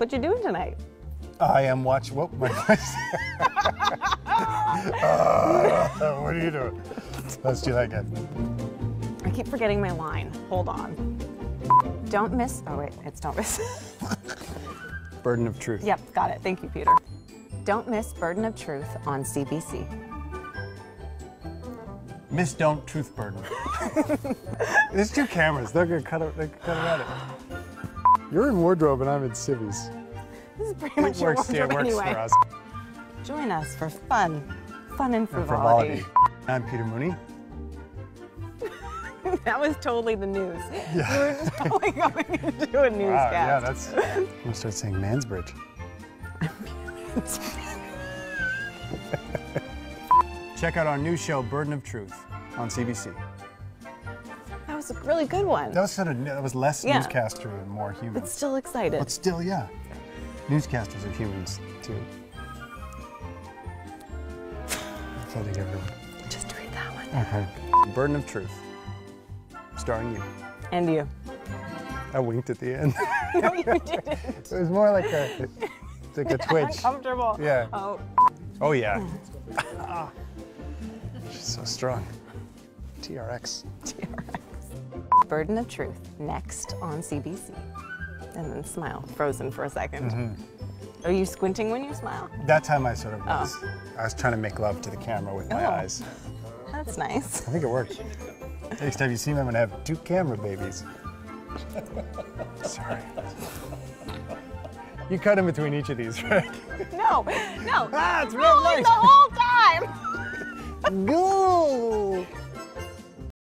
What you doing tonight? I am watching. Whoa, my voice. Uh, what are you doing? Let's do that again. I keep forgetting my line. Hold on. Don't miss. Oh, wait, it's don't miss. Burden of truth. yep, got it. Thank you, Peter. Don't miss Burden of Truth on CBC. Miss Don't Truth Burden. There's two cameras. They're gonna cut it. They're gonna cut it out. You're in wardrobe and I'm in civvies. This is pretty It much your works. Yeah, it wardrobe works anyway. for us. Join us for fun, fun and And frivolity. frivolity. I'm Peter Mooney. that was totally the news. Yeah. You were just totally going into a newscast. Wow, yeah, that's. I'm gonna start saying Mansbridge. Check out our new show, Burden of Truth, on CBC. That was a really good one. That was sort of that was less Yeah. newscaster and more human. but still excited. But still, yeah. Newscasters are humans too. That's how they everyone. Just read that one. Okay. Burden of Truth, starring you. And you. I winked at the end. no, you didn't. it was more like a, like a twitch. Uncomfortable. Yeah. Oh, Oh yeah. She's so strong. TRX. TRX. Burden of Truth next on CBC. And then smile, frozen for a 2nd Mm-hmm. Are you squinting when you smile? That time I sort of was. I was trying to make love to the camera with my Oh. eyes. That's nice. I think it worked. Next time you see me, I'm gonna have two camera babies. Sorry. You cut in between each of these, right? No, no. Ah, it's real nice. the whole time. Go!